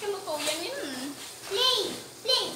cái mực cù dành dính mình. Lee,